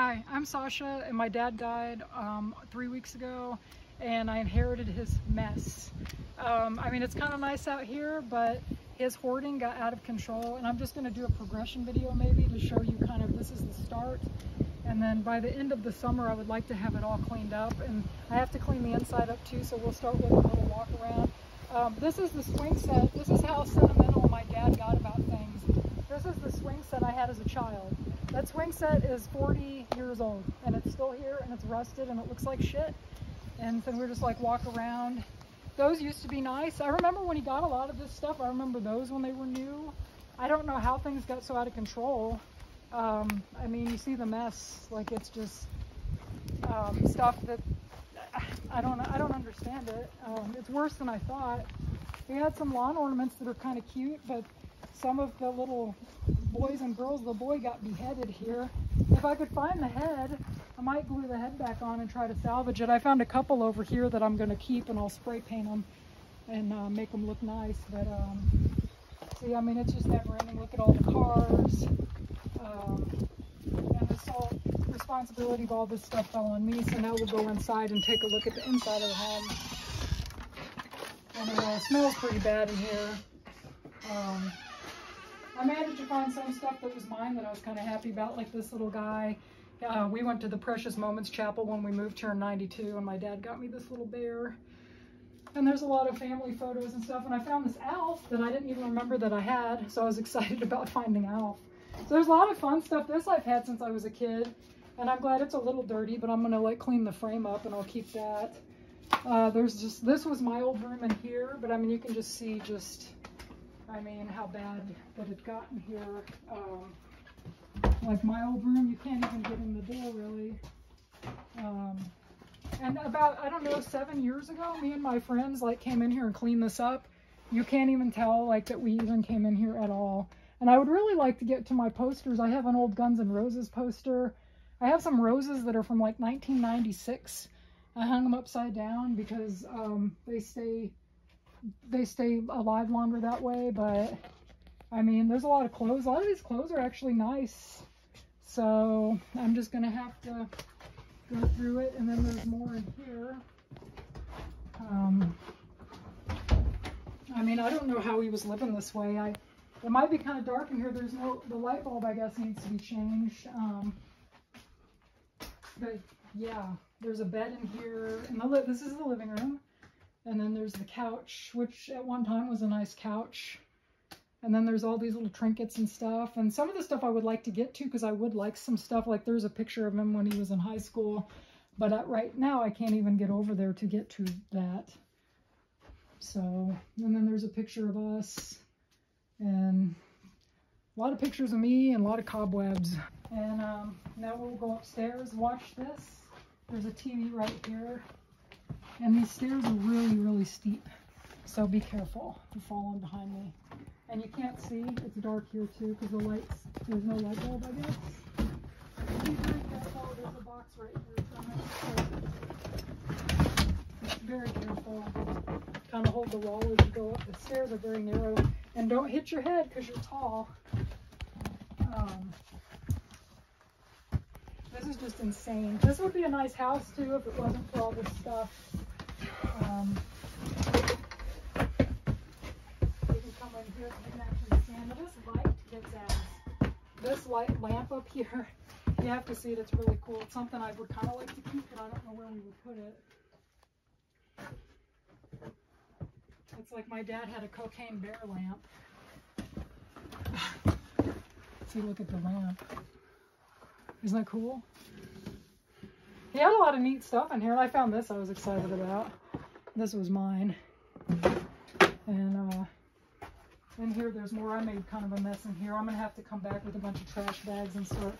Hi, I'm Sacha and my dad died um, three weeks ago and I inherited his mess. Um, I mean, it's kind of nice out here, but his hoarding got out of control and I'm just going to do a progression video maybe to show you kind of this is the start and then by the end of the summer I would like to have it all cleaned up and I have to clean the inside up too so we'll start with a little walk around. Um, this is the swing set. This is how sentimental my dad got about things. This is the swing set I had as a child. That swing set is 40 years old and it's still here and it's rusted and it looks like shit. And so we're just like walk around. Those used to be nice. I remember when he got a lot of this stuff. I remember those when they were new. I don't know how things got so out of control. Um, I mean, you see the mess. Like it's just um, stuff that I don't I don't understand it. Um, it's worse than I thought. We had some lawn ornaments that are kind of cute, but some of the little boys and girls, the boy got beheaded here. If I could find the head, I might glue the head back on and try to salvage it. I found a couple over here that I'm going to keep and I'll spray paint them and uh, make them look nice. But um, see, I mean, it's just never ending. Look at all the cars. Um, and this whole responsibility of all this stuff fell on me. So now we'll go inside and take a look at the inside of the home. And it uh, smells pretty bad in here. Um, I managed to find some stuff that was mine that I was kind of happy about, like this little guy. Uh, we went to the Precious Moments Chapel when we moved here in 92, and my dad got me this little bear. And there's a lot of family photos and stuff, and I found this Alf that I didn't even remember that I had, so I was excited about finding Alf. So there's a lot of fun stuff. This I've had since I was a kid, and I'm glad it's a little dirty, but I'm gonna like clean the frame up and I'll keep that. Uh, there's just, this was my old room in here, but I mean, you can just see just I mean, how bad that it got in here. Um, like my old room, you can't even get in the door really. Um, and about, I don't know, seven years ago, me and my friends like came in here and cleaned this up. You can't even tell like that we even came in here at all. And I would really like to get to my posters. I have an old Guns N' Roses poster. I have some roses that are from like 1996. I hung them upside down because um, they stay they stay alive longer that way, but I mean, there's a lot of clothes. A lot of these clothes are actually nice. So I'm just to have to go through it. And then there's more in here. Um, I mean, I don't know how he was living this way. I It might be kind of dark in here. There's no, the light bulb, I guess, needs to be changed. Um, but yeah, there's a bed in here. And the, this is the living room. And then there's the couch, which at one time was a nice couch. And then there's all these little trinkets and stuff. And some of the stuff I would like to get to because I would like some stuff. Like there's a picture of him when he was in high school. But uh, right now I can't even get over there to get to that. So, and then there's a picture of us. And a lot of pictures of me and a lot of cobwebs. And um, now we'll go upstairs, watch this. There's a TV right here. And these stairs are really, really steep. So be careful. You're falling behind me. And you can't see. It's dark here too because the lights, there's no light bulb, I guess. Very careful. Very careful. Kind of hold the wall as you go up. The stairs are very narrow. And don't hit your head because you're tall. Um, this is just insane. This would be a nice house too if it wasn't for all this stuff. Um, you can come in here and actually stand. This light gets ass. This light lamp up here, you have to see it. It's really cool. It's something I would kind of like to keep, but I don't know where we would put it. It's like my dad had a cocaine bear lamp. see, look at the lamp. Isn't that cool? He had a lot of neat stuff in here, I found this I was excited about. This was mine. And uh, in here, there's more. I made kind of a mess in here. I'm going to have to come back with a bunch of trash bags and start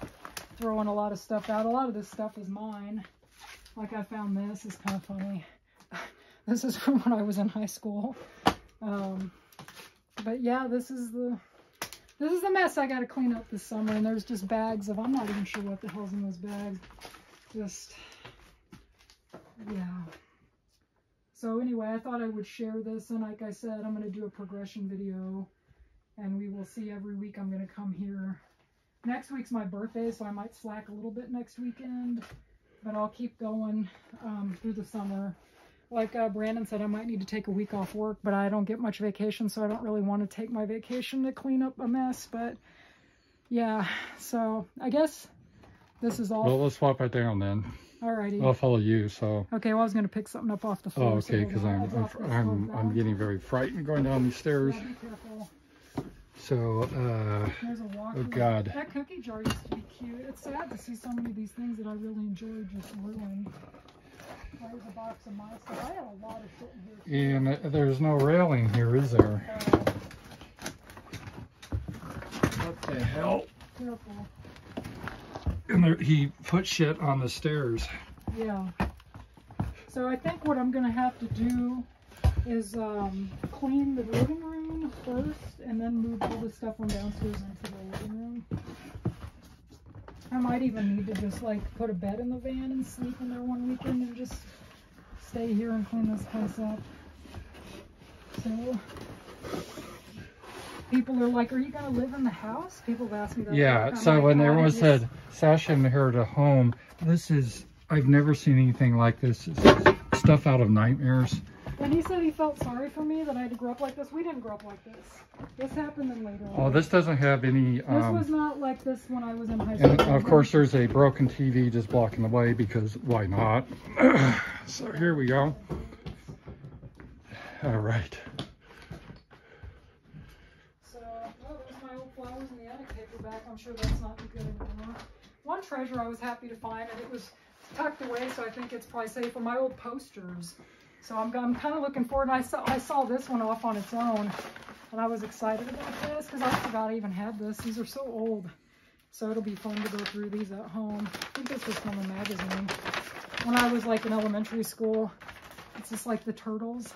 throwing a lot of stuff out. A lot of this stuff is mine. Like I found this. It's kind of funny. this is from when I was in high school. Um, but yeah, this is the this is the mess I got to clean up this summer. And there's just bags of, I'm not even sure what the hell's in those bags. Just, yeah. So anyway, I thought I would share this, and like I said, I'm going to do a progression video, and we will see every week I'm going to come here next week's my birthday, so I might slack a little bit next weekend, but I'll keep going um, through the summer. Like uh, Brandon said, I might need to take a week off work, but I don't get much vacation, so I don't really want to take my vacation to clean up a mess. But yeah, so I guess this is all. Well, let's swap it down then. Alrighty. I'll follow you. So. Okay, well I was gonna pick something up off the floor. Oh, okay. Because so I'm I'm I'm, I'm getting very frightened going down these stairs. Yeah, be careful. So, uh, There's a. Oh, God. That cookie jar used to be cute. It's sad to see so many of these things that I really enjoyed just ruined. There's a box of my stuff. I had a lot of shit in here. and uh, there's no railing here, is there? Uh, What the hell? careful. And there, he put shit on the stairs. Yeah. So I think what I'm gonna have to do is um, clean the living room first, and then move all the stuff from downstairs into the living room. I might even need to just like put a bed in the van and sleep in there one weekend and just stay here and clean this place up. So people are like, "Are you gonna live in the house?" People have asked me that. Yeah. So Like, when "God, everyone is- said Sacha inherited a home, this is I've never seen anything like this. It's stuff out of nightmares. And he said he felt sorry for me that I had to grow up like this. We didn't grow up like this. This happened in later. Oh, this doesn't have any. This was Um, not like this when I was in high school. and of course, there's a broken TV just blocking the way because why not? so here we go. All right. So, oh, there's my old flowers in the attic paperback. I'm sure that's not good anymore. One treasure I was happy to find, and it was tucked away, so I think it's probably safe. Are my old posters. So I'm, I'm kind of looking forward. And I saw I saw this one off on its own, and I was excited about this because I forgot I even had this. These are so old. So it'll be fun to go through these at home. I think this was from a magazine. When I was like in elementary school, it's just like the turtles.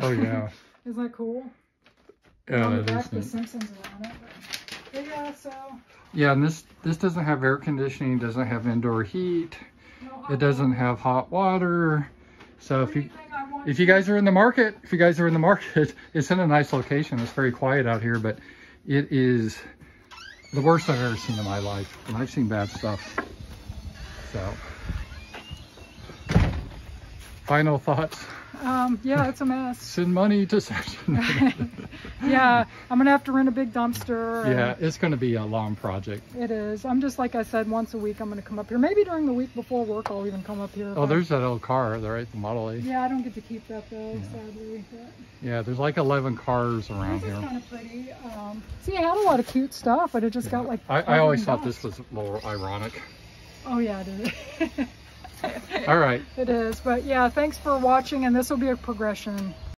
Oh yeah. Isn't that cool? Yeah, on the back, the. Simpsons are on it. But yeah, so Yeah, and this this doesn't have air conditioning, doesn't have indoor heat. no It doesn't have hot water. So if you Anything I want if you guys are in the market, if you guys are in the market, it's in a nice location. It's very quiet out here, but it is the worst I've ever seen in my life. And I've seen bad stuff. So final thoughts. Um, yeah, it's a mess. Send money to Session. yeah, I'm gonna have to rent a big dumpster. yeah, it's gonna be a long project. it is. I'm just like I said, once a week I'm gonna come up here. Maybe during the week before work I'll even come up here. Oh, I- there's that old car, there, right? The Model A. Yeah, I don't get to keep that though, sadly. But Yeah, there's like 11 cars around this is here. kind of pretty. Um, see, I had a lot of cute stuff, but it just got like. I, I always thought dust. this was a little ironic. Oh yeah, it is. All right. it is, but yeah, thanks for watching, and this will be a progression.